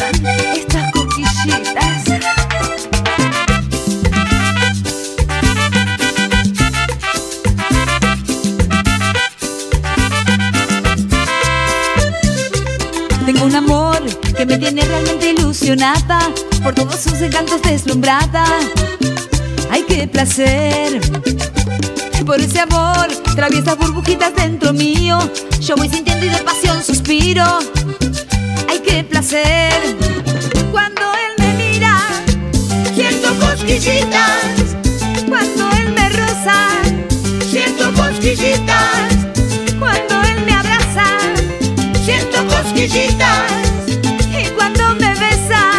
estas coquillitas. Tengo un amor que me tiene realmente ilusionada por todos sus encantos deslumbrada. Ay, qué placer. Por ese amor, traviesas burbujitas dentro mío. Yo voy sintiendo y de pasión suspiro. Qué placer. Cuando él me mira, Siento cosquillitas, cuando él me roza, siento cosquillitas, cuando él me abraza siento cosquillitas, y cuando me besa.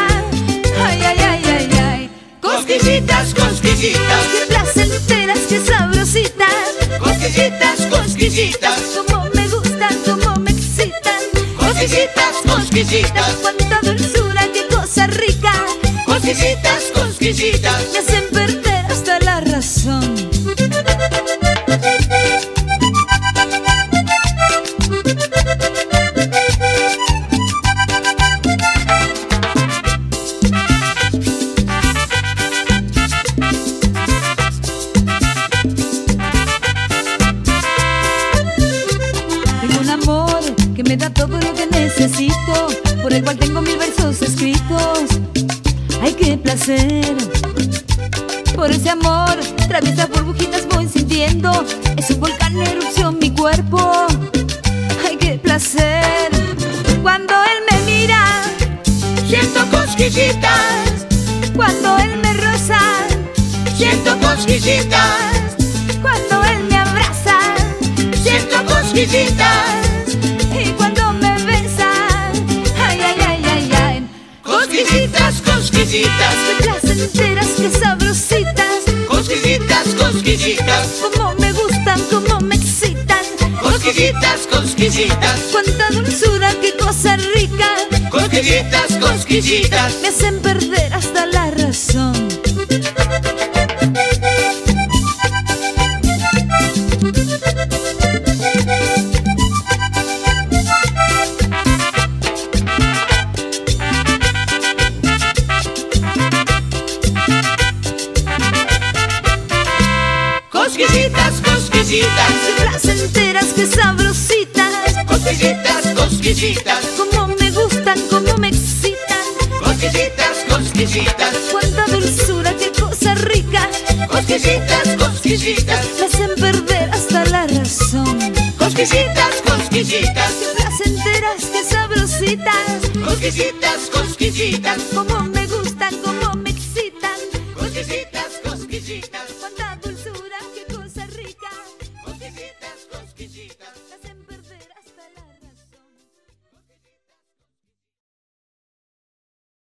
Ay, ay, ay, ay, ay. cosquillitas, Qué cosquillitas, placenteras, qué sabrositas. cosquillitas, cosquillitas, Como me gustan, como me excitan. cosquillitas, cosquillitas, Cuánta dulzura, qué cosa rica. cosquillitas, cosquillitas. Me hacen perder hasta la razón. Tengo un amor que me da todo lo que necesito, por el cual tengo mil versos escritos. ¡Ay, qué placer! Por ese amor, traviesas burbujitas voy sintiendo. Es un volcán en erupción mi cuerpo. ¡Ay, qué placer! Cuando él me mira, Siento cosquillitas, cuando él me roza, siento cosquillitas, cuando él me abraza siento cosquillitas, cosquillitas, cosquillitas, ¡Qué placenteras, qué sabrositas! cosquillitas, cosquillitas, Como me gustan, como me excitan. cosquillitas, cosquillitas, Cuánta dulzura, qué cosa rica. cosquillitas, cosquillitas. Me hacen perder hasta la razón. Cosquillitas, placenteras, qué sabrositas. cosquillitas, cosquillitas, Como me gustan, como me excitan. cosquillitas, cosquillitas, Cuánta dulzura, qué cosa rica. cosquillitas, cosquillitas, Me hacen perder hasta la razón. cosquillitas, cosquillitas, placenteras, qué sabrositas. cosquillitas, cosquillitas, Como me gustan, como me excitan. cosquillitas, cosquillitas.